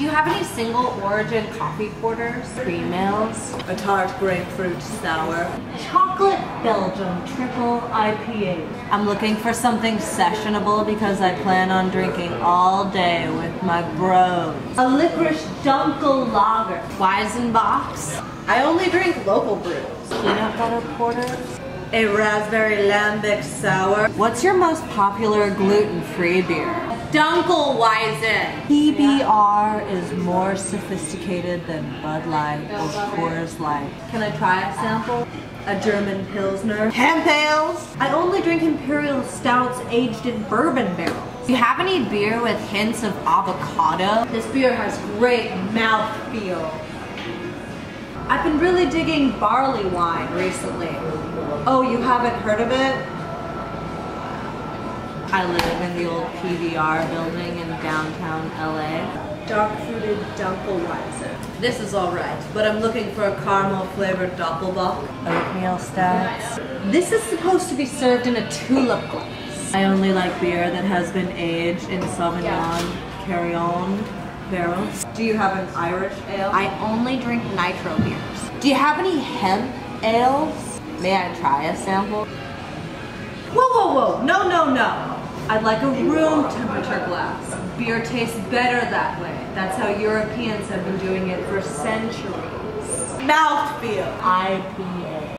Do you have any single origin coffee porters? Cream ales? A tart grapefruit sour. Chocolate Belgium triple IPA. I'm looking for something sessionable because I plan on drinking all day with my bros. A licorice Dunkel Lager. Weizenbocks? I only drink local brews. Peanut butter porters? A raspberry lambic sour. What's your most popular gluten-free beer? Dunkelweizen. PBR is more sophisticated than Bud Light or Coors Light. Can I try a sample? A German Pilsner. Hemp ales? I only drink Imperial Stouts aged in bourbon barrels. Do you have any beer with hints of avocado? This beer has great mouth feel. I've been really digging barley wine recently. Oh, you haven't heard of it? I live in the old PBR building in downtown LA. Dark fruited Dunkelweizen. This is alright, but I'm looking for a caramel flavored Doppelbock. Oatmeal stouts. This is supposed to be served in a tulip glass. I only like beer that has been aged in Sauvignon Carry On barrels. Do you have an Irish ale? I only drink nitro beers. Do you have any hemp ales? May I try a sample? Whoa, whoa, whoa. No, no, no. I'd like a room temperature glass. Beer tastes better that way. That's how Europeans have been doing it for centuries. Mouthfeel. IPA.